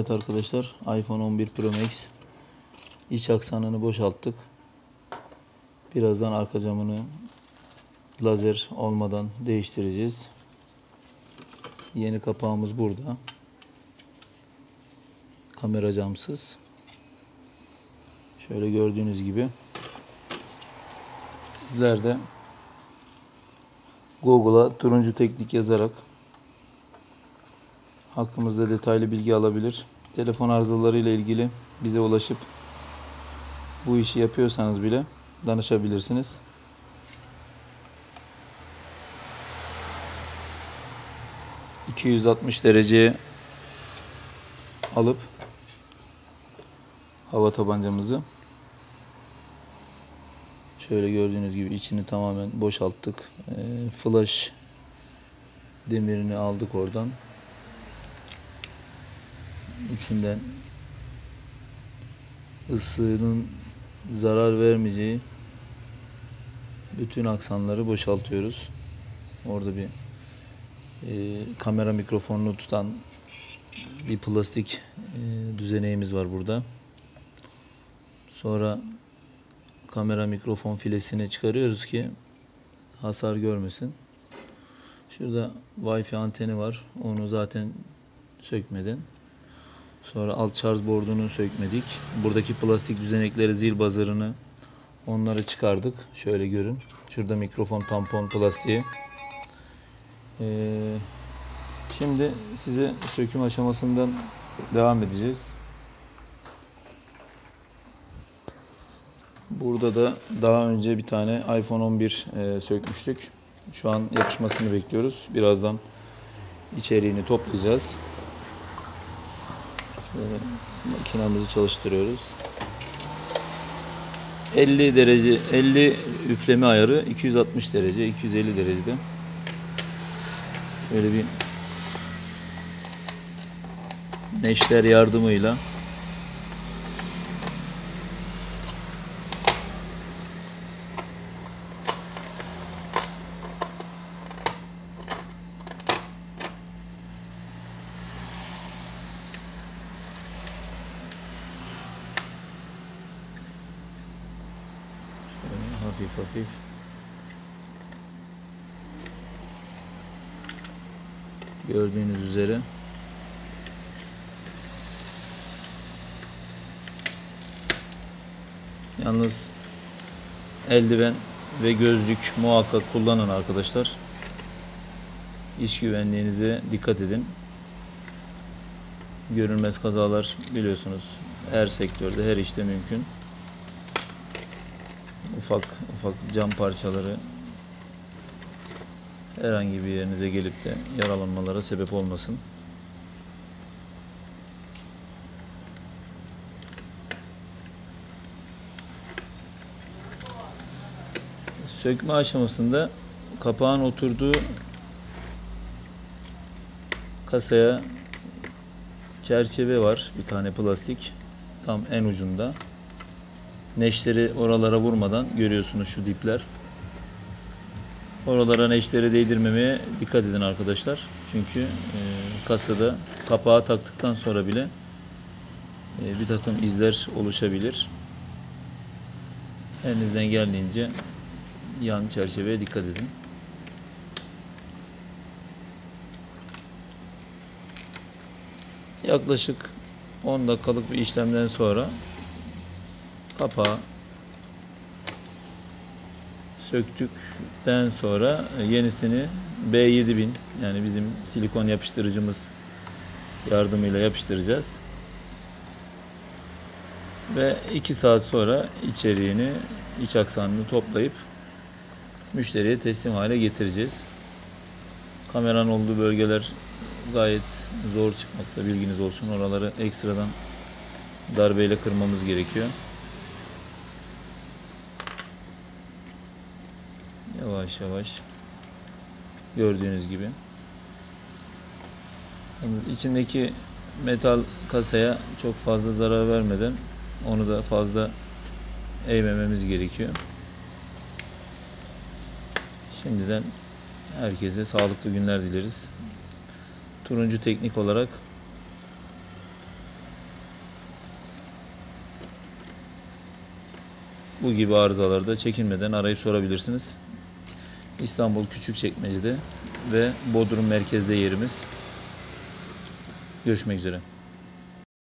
Evet arkadaşlar iPhone 11 Pro Max iç aksanını boşalttık. Birazdan arka camını lazer olmadan değiştireceğiz. Yeni kapağımız burada. Kamera camsız. Şöyle gördüğünüz gibi sizler de Google'a turuncu teknik yazarak hakkımızda detaylı bilgi alabilir. Telefon arızaları ile ilgili bize ulaşıp bu işi yapıyorsanız bile danışabilirsiniz. ...260 dereceye alıp hava tabancamızı şöyle gördüğünüz gibi içini tamamen boşalttık. E, flash demirini aldık oradan. İçinden ısının zarar vermeyeceği bütün aksanları boşaltıyoruz. Orada bir e, kamera mikrofonunu tutan bir plastik e, düzeneğimiz var burada. Sonra kamera mikrofon filesini çıkarıyoruz ki hasar görmesin. Şurada Wi-Fi anteni var. Onu zaten sökmeden. Sonra alt şarj bordunu sökmedik. Buradaki plastik düzenekleri, zil bazarını onları çıkardık. Şöyle görün. Şurada mikrofon tampon plastiği. Ee, şimdi size söküm aşamasından devam edeceğiz. Burada da daha önce bir tane iPhone 11 e, sökmüştük. Şu an yapışmasını bekliyoruz. Birazdan içeriğini toplayacağız. Şöyle makinamızı çalıştırıyoruz. 50 derece 50 üfleme ayarı 260 derece 250 derecede. Şöyle bir neşter yardımıyla Şöyle hafif hafif. Gördüğünüz üzere. Yalnız eldiven ve gözlük muhakkak kullanın arkadaşlar. İş güvenliğinize dikkat edin. Görünmez kazalar biliyorsunuz her sektörde her işte mümkün ufak ufak cam parçaları herhangi bir yerinize gelip de yaralanmalara sebep olmasın. Sökme aşamasında kapağın oturduğu kasaya çerçeve var. Bir tane plastik. Tam en ucunda. Neşleri oralara vurmadan görüyorsunuz şu dipler. Oralara neşleri değdirmemeye dikkat edin arkadaşlar. Çünkü e, kasada kapağı taktıktan sonra bile e, bir takım izler oluşabilir. Elinizden geldiğince yan çerçeveye dikkat edin. Yaklaşık 10 dakikalık bir işlemden sonra kapağı söktükten sonra yenisini B7000 yani bizim silikon yapıştırıcımız yardımıyla yapıştıracağız. Ve 2 saat sonra içeriğini, iç aksanını toplayıp müşteriye teslim hale getireceğiz. Kameranın olduğu bölgeler gayet zor çıkmakta bilginiz olsun. Oraları ekstradan darbeyle kırmamız gerekiyor. Yavaş yavaş. Gördüğünüz gibi. İçindeki metal kasaya çok fazla zarar vermeden onu da fazla eğmememiz gerekiyor. Şimdiden herkese sağlıklı günler dileriz. Turuncu teknik olarak bu gibi arızalarda çekinmeden arayıp sorabilirsiniz. İstanbul Küçükçekmece'de ve Bodrum merkezde yerimiz. Görüşmek üzere.